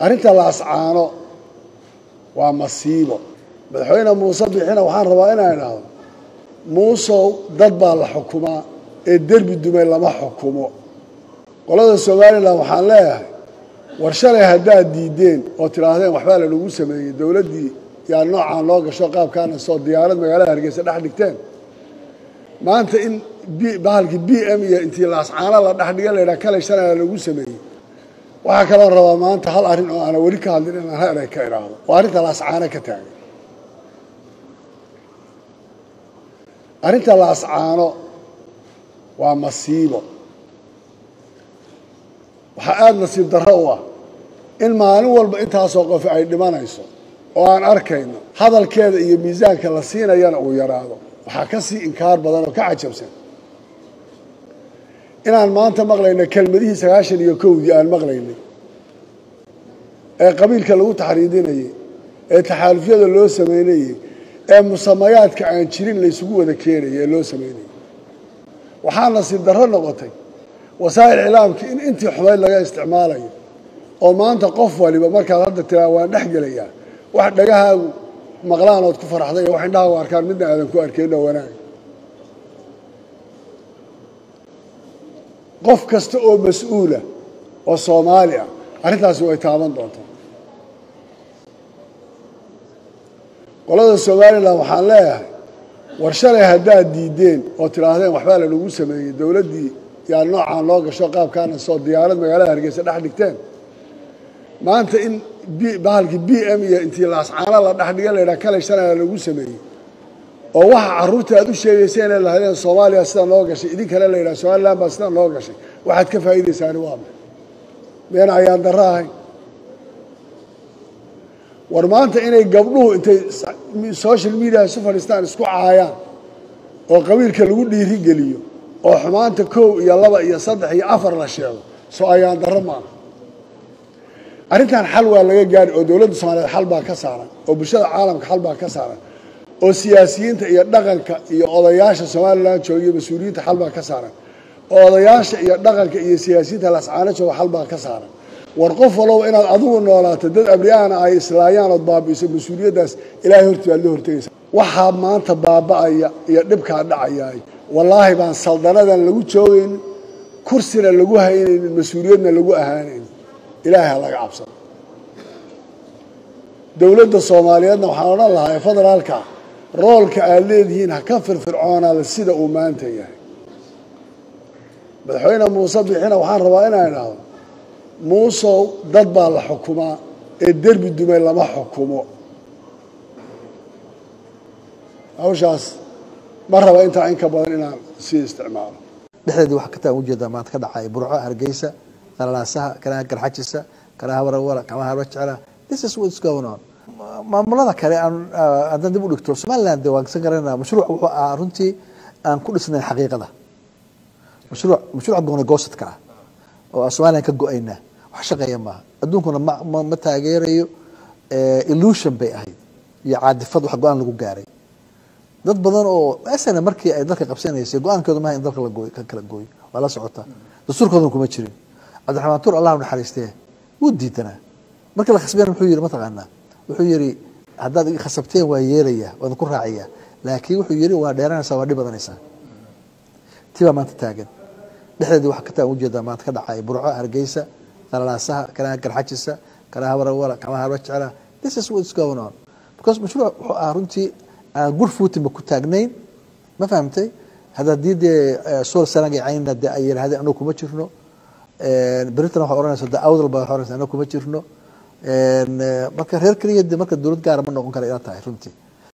arrinta laascaano waa masiibo. Madaxweyne muuse bixina waxaan rabaa inaan idhaahdo muusow dad baa la xukumaa ee derbi dumay lama xukumo. Qolada somalilan waxaan leeyahay war shalay haddaad diideen oo tidhaahdeen waxbaa lanagu sameeyey dowladdii yaa noocaan loo gasho qaabkaana soo diyaarad magaalada hargeysa dhex dhigteen. Maanta in bahalkii b m iyo intii laascaano la dhex dhiga laydhaha kalay shalay lanagu sameeyey waxaa kaloo rabaa maanta hal arrin oo aana weli ka hadlin inaan ha eray ka idhaahdo waa arrinta laascaano ka taagan arrinta laascaano waa masiibo. Waxaa aada nasiib darro u ah in maalin walba intaasoo qof ay dhimanayso oo aan arkayno hadalkeeda iyo miisaanka la siinayana uu yaraado. Waxaa ka sii inkaar badan oo ka cajabsan inaan maanta maqlayno kelmadihii sagaashan iyo kowdii aan maqlaynay ee qabiilka lagu taxriidinayey ee taxaalufyada loo samaynayey ee musamayaadka aan jirin laysugu wada keenayay ee loo samaynayay waxaa nasiib darro noqotay wasaa'il iclaamkii in intii xumayd laga isticmaalayo oo maanta qof waliba markaad hadda tiraa waan dhex gelayaa wax dhagahaagu maqlaan ood ku faraxday iyo wax indhahaagu arkaan midna aadan ku arkayno wanaag qof kasta oo mas'uula oo soomaali ah arrintaasi way taaban doontaa qolada somalilan waxaan leeyahay war shalay haddaad diideen oo tidhaahdeen waxbaa lanagu sameeyey dowladdii yaa noocaan loo gasho qaabkaana soo diyaarad magaalada hargeysa dhex dhigteen. Maanta in bahalkii b m iyo intii laascaano la dhex dhiga laydhaha kalay shalay lanagu sameeyey oo waxa carruurta aad u sheegayseen ee lahaydeen soomaaliya sida noo gashay idinkana la yidhaha somalilan baa sida noo gashay. Waxaad ka faa'iidaysaani waa ma meena ayaan darro ahayn war maanta inay gabdhuhu intay social media isu fadhiistaan isku caayaan oo qabiilka lagu dhiiri geliyo oo xumaanta kow iyo laba iyo saddex iyo afar la sheego soo ayaan darro maaha arrintan xal waa laga gaari oo dowladda soomaaliyeed xal baa ka saaran oo bulshada caalamka xal baa ka saaran oo siyaasiyiinta iyo dhaqanka iyo odayaasha somalilan jooga mas'uuliyiinta xal baa ka saaran. Oo odayaasha iyo dhaqanka iyo siyaasiyiinta lascaano jooga xal baa ka saaran. War qof walloba inaad adigu noolaato dad abriyaana ay islaayaan ood baabi'iso mas'uuliyaddaas ilaahay horti baad la hortegaysa waxaa maanta baaba'aya iyo dhibkaa dhacayaay. Wallaahi baan saldanadan lagu joogaynin kursina lagu haynaynin mas'uuliyadna lagu ahaanaynin ilaahay ha laga cabsado dowladda soomaaliyeedna waxaan odhan lahaa ee federaalka roolka aad leedihiin ha ka firfircoonaada sida uu maanta yahay. Madaxweyne muuse bixina waxaan rabaa inaan idhaahdo muusow dad baa la xukumaa ee derbi dumay lama xukumo. Hawshaas ma raba intaa in ka badan inaan sii isticmaalo. Dhexdeedii waxaa ka taan u jeedaa maanta ka dhacay burco hargeysa qalalaasaha kanaha garxajisa kanaha warawara kanaha harba jecla this is what's going on maamulada kale aan haddaan dib u dhigto somaliland de waan kasan garanayna mashruuc wuxuu ahaa runtii aan ku dhisnayn xaqiiqada. Mashruuc mashruuca gooni goosadka ah oo somaliland ka go'aynaa. Wax shaqeeya maaha. Adduunkuna ma ma taageerayo illusion bay ahayd iyo caadifad wax go'aan lagu gaaray. Dad badan oo asana markii ay dalka qabsanaysay go'aankooda maaha in dalka la gooy ka kala gooyo waa la socotaa dastuurkoodana kuma jirin. Cabdiraxmaan tuur allah naxariistee wuu diidanaa. Markii la khasbeen muxuu yihi mataqaanaa wuxuu yihi haddaad i khasabteen waa yeelaya waad ku raacaya. Laakiin wuxuu yihi waa dheeranaysaa waa dhib badanaysaa. Tii baa maanta taagan. Dhexdeedii waxaa ka taan u jeedaa maanta ka dhacay burco hargeysa qalalaasaha kanaha garxajisa kanaha warawara kanaha harba jecla this is what's going on. Because mashruuc wuxuu ahaa runtii aan gur fuutinba ku taagnayn? Ma fahamtay? Haddii dee sool sanagay caynna dee ay yidhahdeen anagu kuma jirno. Beritan waxaa ohanaysa de awdal baa waxaa ohanaysa anagu kuma jirno marka reer keliya de marka dowlad gaara ma noqon kara ila tahay runtii